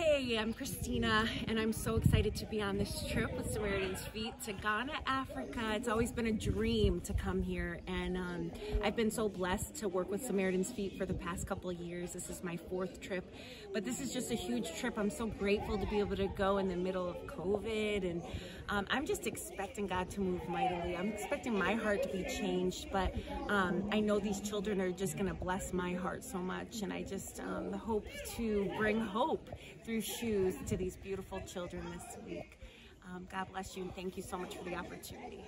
Hey, I'm Christina, and I'm so excited to be on this trip with Samaritan's Feet to Ghana, Africa. It's always been a dream to come here, and um, I've been so blessed to work with Samaritan's Feet for the past couple of years. This is my fourth trip, but this is just a huge trip. I'm so grateful to be able to go in the middle of COVID, and um, I'm just expecting God to move mightily. I'm expecting my heart to be changed, but um, I know these children are just going to bless my heart so much, and I just um, hope to bring hope through shoes to these beautiful children this week. Um, God bless you and thank you so much for the opportunity.